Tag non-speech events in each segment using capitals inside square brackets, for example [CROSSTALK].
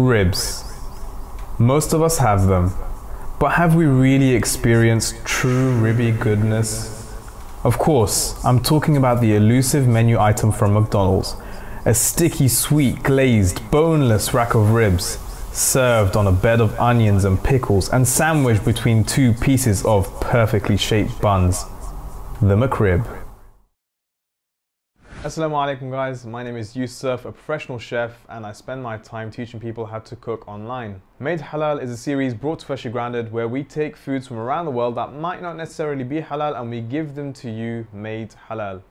Ribs. Most of us have them, but have we really experienced true ribby goodness? Of course, I'm talking about the elusive menu item from McDonald's a sticky, sweet, glazed, boneless rack of ribs, served on a bed of onions and pickles and sandwiched between two pieces of perfectly shaped buns. The McRib. Assalamu alaikum guys, my name is Yusuf, a professional chef and I spend my time teaching people how to cook online. Made Halal is a series brought to Freshly Grounded where we take foods from around the world that might not necessarily be halal and we give them to you made halal.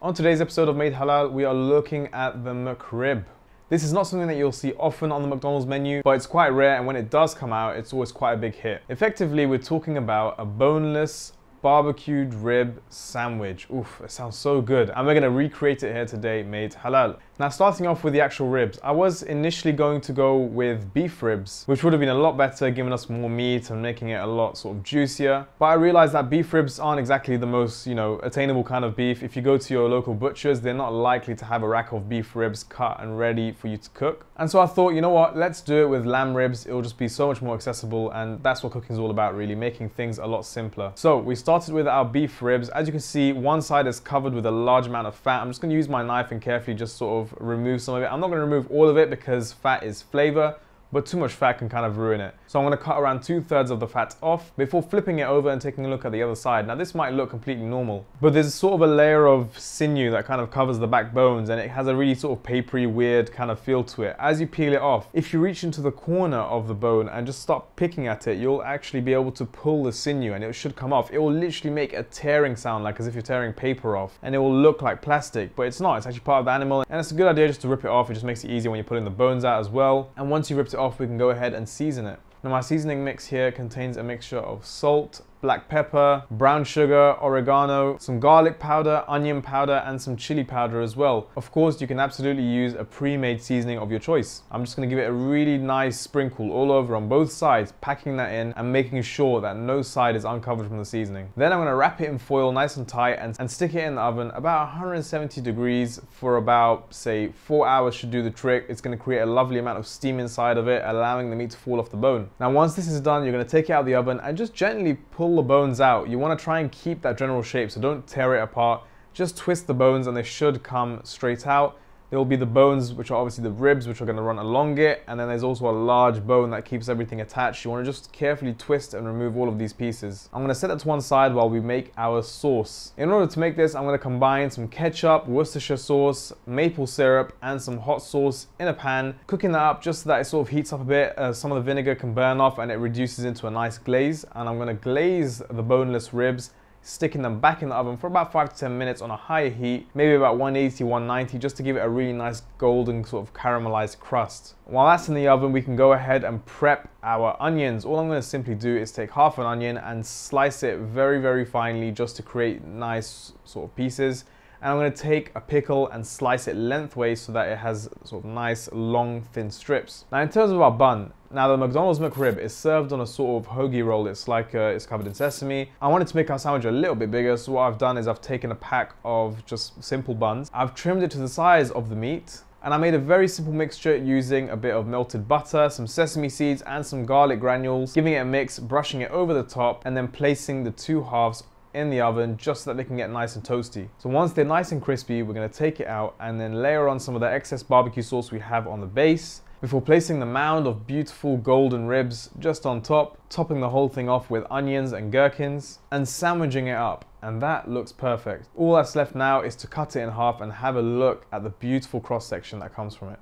On today's episode of Made Halal, we are looking at the McRib. This is not something that you'll see often on the McDonald's menu, but it's quite rare and when it does come out, it's always quite a big hit. Effectively, we're talking about a boneless, barbecued rib sandwich. Oof, it sounds so good. And we're gonna recreate it here today, made halal. Now starting off with the actual ribs, I was initially going to go with beef ribs, which would have been a lot better, giving us more meat and making it a lot sort of juicier. But I realized that beef ribs aren't exactly the most, you know, attainable kind of beef. If you go to your local butchers, they're not likely to have a rack of beef ribs cut and ready for you to cook. And so I thought, you know what, let's do it with lamb ribs. It'll just be so much more accessible and that's what cooking is all about really, making things a lot simpler. So we started with our beef ribs. As you can see, one side is covered with a large amount of fat. I'm just gonna use my knife and carefully just sort of remove some of it. I'm not to remove all of it because fat is flavor but too much fat can kind of ruin it. So I'm gonna cut around two thirds of the fat off before flipping it over and taking a look at the other side. Now this might look completely normal, but there's sort of a layer of sinew that kind of covers the back bones and it has a really sort of papery, weird kind of feel to it. As you peel it off, if you reach into the corner of the bone and just start picking at it, you'll actually be able to pull the sinew and it should come off. It will literally make a tearing sound like as if you're tearing paper off and it will look like plastic, but it's not. It's actually part of the animal and it's a good idea just to rip it off. It just makes it easier when you're pulling the bones out as well. And once you ripped it off, we can go ahead and season it. Now my seasoning mix here contains a mixture of salt, black pepper, brown sugar, oregano, some garlic powder, onion powder, and some chili powder as well. Of course, you can absolutely use a pre-made seasoning of your choice. I'm just gonna give it a really nice sprinkle all over on both sides, packing that in and making sure that no side is uncovered from the seasoning. Then I'm gonna wrap it in foil nice and tight and, and stick it in the oven about 170 degrees for about, say, four hours should do the trick. It's gonna create a lovely amount of steam inside of it, allowing the meat to fall off the bone. Now, once this is done, you're gonna take it out of the oven and just gently pull pull the bones out, you want to try and keep that general shape, so don't tear it apart. Just twist the bones and they should come straight out. There will be the bones, which are obviously the ribs, which are going to run along it. And then there's also a large bone that keeps everything attached. You want to just carefully twist and remove all of these pieces. I'm going to set that to one side while we make our sauce. In order to make this, I'm going to combine some ketchup, Worcestershire sauce, maple syrup, and some hot sauce in a pan. Cooking that up just so that it sort of heats up a bit. Uh, some of the vinegar can burn off and it reduces into a nice glaze. And I'm going to glaze the boneless ribs sticking them back in the oven for about 5 to 10 minutes on a higher heat, maybe about 180, 190, just to give it a really nice golden sort of caramelized crust. While that's in the oven, we can go ahead and prep our onions. All I'm going to simply do is take half an onion and slice it very, very finely just to create nice sort of pieces and I'm going to take a pickle and slice it lengthways so that it has sort of nice long thin strips. Now in terms of our bun, now the McDonald's McRib is served on a sort of hoagie roll. It's like uh, it's covered in sesame. I wanted to make our sandwich a little bit bigger, so what I've done is I've taken a pack of just simple buns. I've trimmed it to the size of the meat and I made a very simple mixture using a bit of melted butter, some sesame seeds and some garlic granules, giving it a mix, brushing it over the top and then placing the two halves in the oven just so that they can get nice and toasty. So once they're nice and crispy, we're gonna take it out and then layer on some of the excess barbecue sauce we have on the base before placing the mound of beautiful golden ribs just on top, topping the whole thing off with onions and gherkins, and sandwiching it up. And that looks perfect. All that's left now is to cut it in half and have a look at the beautiful cross section that comes from it.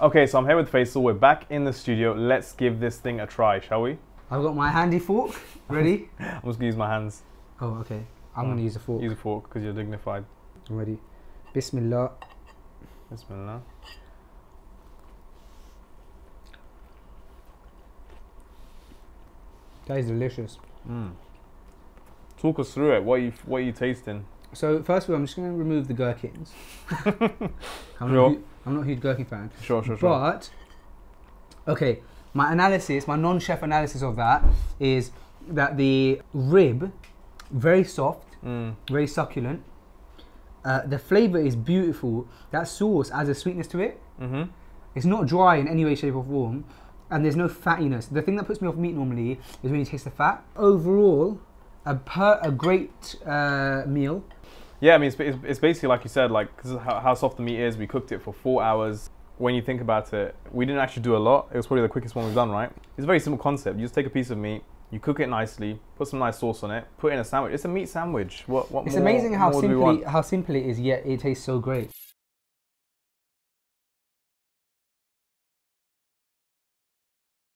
Okay, so I'm here with Faisal. We're back in the studio. Let's give this thing a try, shall we? I've got my handy fork ready. [LAUGHS] I'm just gonna use my hands. Oh, okay. I'm gonna use a fork. Use a fork because you're dignified. I'm ready. Bismillah. Bismillah. That is delicious. Mm. Talk us through it. What are you what are you tasting? So first of all, I'm just going to remove the gherkins. [LAUGHS] I'm, Sure. not, I'm not a huge gherkin fan. Sure, sure, sure. But okay, my analysis, my non-chef analysis of that is that the rib, very soft, Mm. very succulent, Uh, the flavor is beautiful. That sauce adds a sweetness to it. Mm-hmm. It's not dry in any way, shape, or form, and there's no fattiness. The thing that puts me off meat normally is when you taste the fat. Overall, a per a great uh, meal. Yeah, I mean, it's, it's, it's basically like you said, like how, how soft the meat is. We cooked it for four hours. When you think about it, we didn't actually do a lot. It was probably the quickest one we've done, right? It's a very simple concept. You just take a piece of meat, you cook it nicely, put some nice sauce on it, put it in a sandwich. It's a meat sandwich. What? what It's more- amazing how more do we want? simply how simple it is, yet it tastes so great.